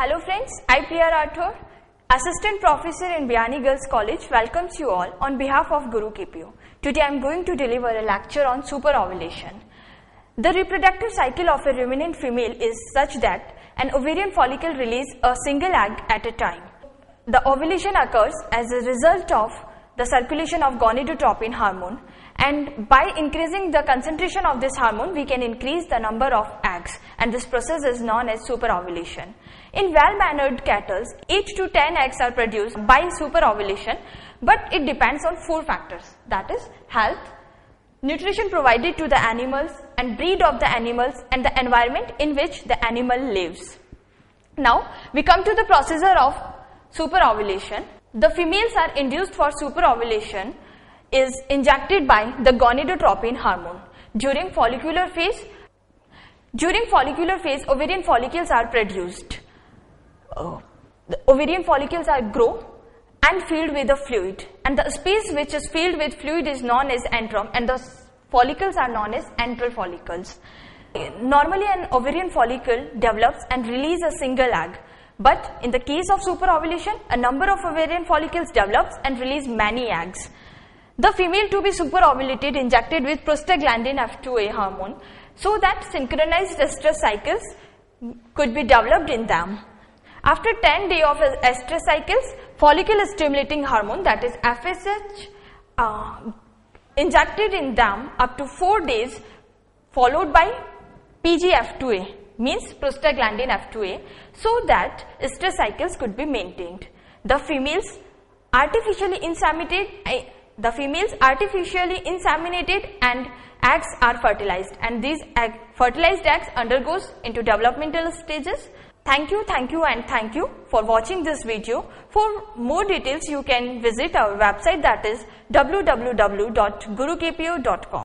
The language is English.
Hello friends, I Priya Rathore, Assistant Professor in Biyani Girls College welcomes you all on behalf of Guru KPO. Today I am going to deliver a lecture on superovulation. The reproductive cycle of a ruminant female is such that an ovarian follicle releases a single egg at a time. The ovulation occurs as a result of the circulation of gonadotropin hormone and by increasing the concentration of this hormone we can increase the number of eggs and this process is known as superovulation. In well-mannered cattle, 8 to 10 eggs are produced by superovulation but it depends on four factors that is health, nutrition provided to the animals and breed of the animals and the environment in which the animal lives. Now we come to the procedure of superovulation. The females are induced for superovulation is injected by the gonadotropin hormone. During follicular phase, during follicular phase, ovarian follicles are produced. Uh, the ovarian follicles are grow and filled with the fluid and the space which is filled with fluid is known as antrum and the follicles are known as antral follicles. Normally an ovarian follicle develops and release a single egg but in the case of superovulation a number of ovarian follicles develops and release many eggs. The female to be superovulated injected with prostaglandin F2A hormone so that synchronized estrous cycles could be developed in them. After 10 days of estrous cycles, follicle stimulating hormone that is FSH uh, injected in them up to 4 days followed by PGF2A means prostaglandin F2A so that estrous cycles could be maintained. The females artificially inseminated eh, the females artificially inseminated and eggs are fertilized and these egg, fertilized eggs undergoes into developmental stages. Thank you, thank you and thank you for watching this video. For more details you can visit our website that is www.gurukpo.com.